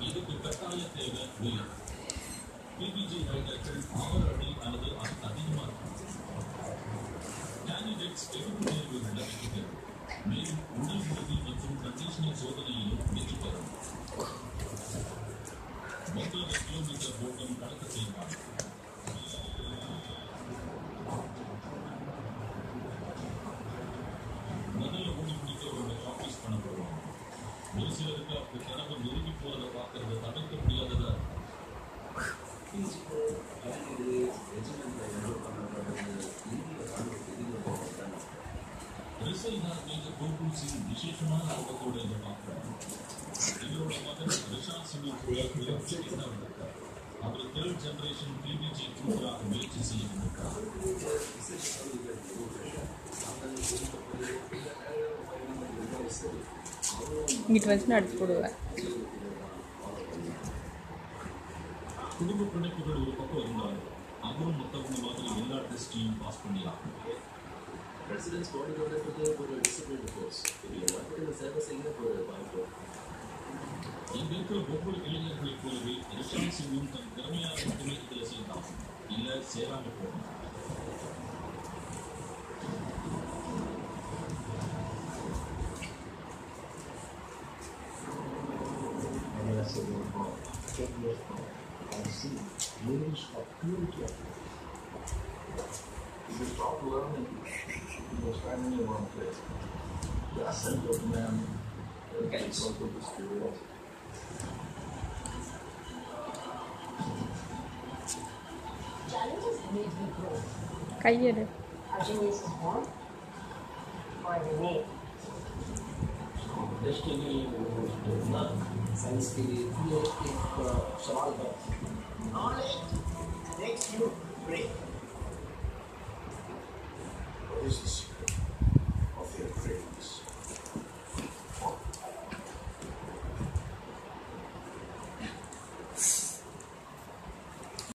இதுக்கு கட்டாய தேவை. பிபிஜி ரைடர்கள் அவர் அணி ஒரு சிலருக்கு அப்படி கனவு நெருங்கி போறதை பார்க்கறத தவிர்க்க முடியாததா இருக்கும். சிங் விசேஷமான ஆர்வத்தோடு இதை பார்க்கிறார் இவரோட மகன் ரிஷாந்த் முயற்சி என்ன வந்திருக்கார் அவர் தேர்ட் ஜெனரேஷன் இங்கிட்டு வச்சு அடிச்சு போடுவேன் குடும்ப பிணைப்புகள் ஒரு பக்கம் இருந்தாலும் அவரும் மற்றவங்க மாதிரி எல்லா டெஸ்டையும் பாஸ் பண்ணிடலாம். பிரசிடென்ட்ஸ் பாடி ஒரு டிசிப்ளின் கோர்ஸ் இது சேவை செய்ய ஒரு வாய்ப்பு இங்க இருக்கிற ஒவ்வொரு இளைஞர்களைப் போலவே ரிஷாந்த் சிங்கும் தன் திறமையான மட்டுமே இதில் செய்யலாம் இல்ல சேராம போகணும் And I see millions of pure children. If you stop learning, you will find only one place. The ascent of man okay. is also this curiosity. Challenges need to be grow. Our genius is born or remain. देश के लिए तो science के लिए ये एक uh, सवाल है। Knowledge makes you great